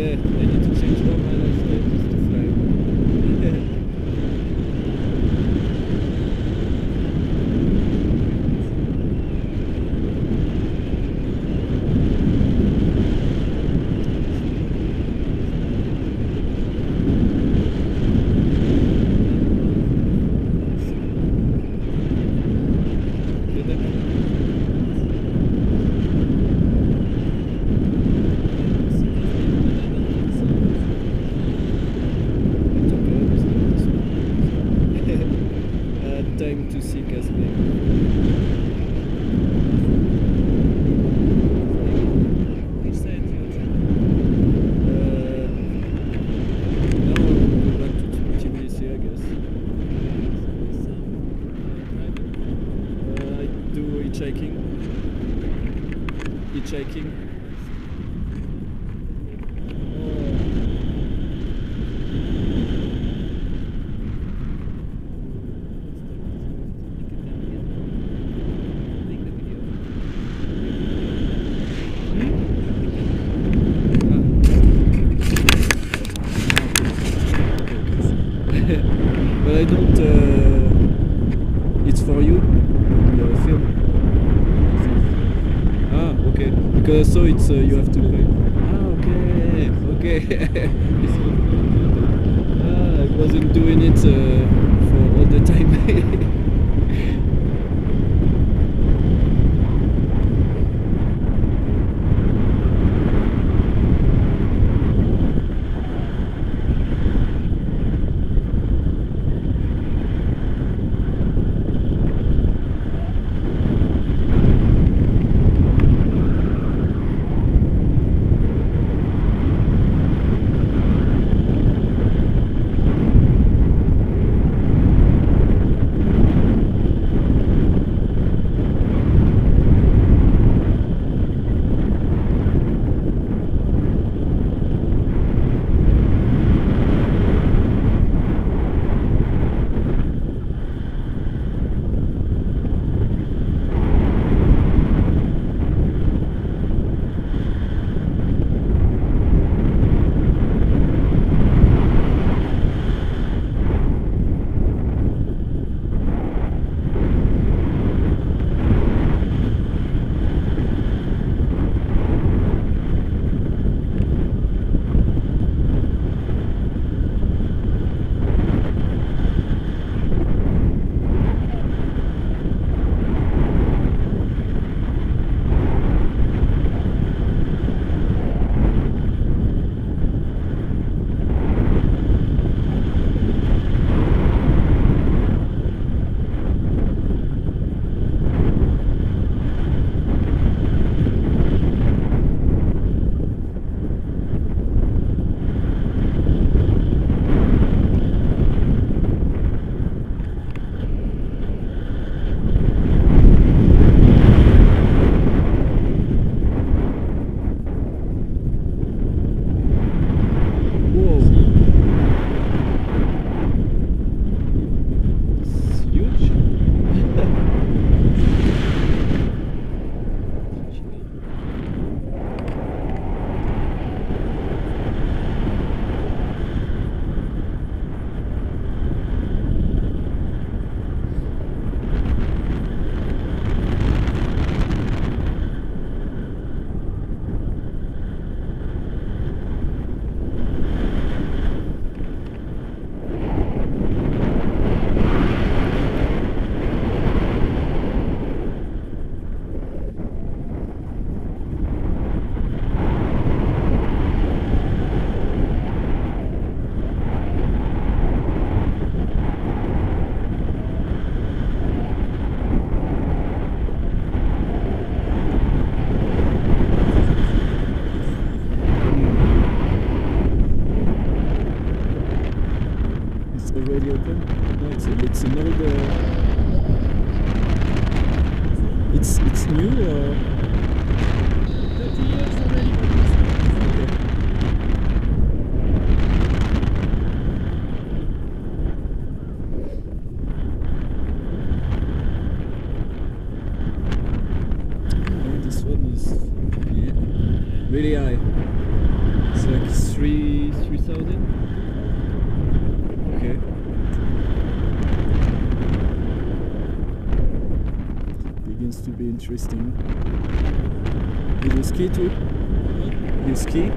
Yeah, I need to change all my lifestyle just to fly. Uh, time to see Casper. Uh, now I'll go back to TBC, I guess. Uh, I do hitchhiking. Hitchhiking. but I don't. Uh, it's for you, the film. Ah, Because I it's uh, you have to pay. Ah, okay, okay. ah, I wasn't doing it uh, for all the time. or? 30 years already. Is really high. So like three three thousand. Okay. Begins to be interesting. You do ski too? You ski?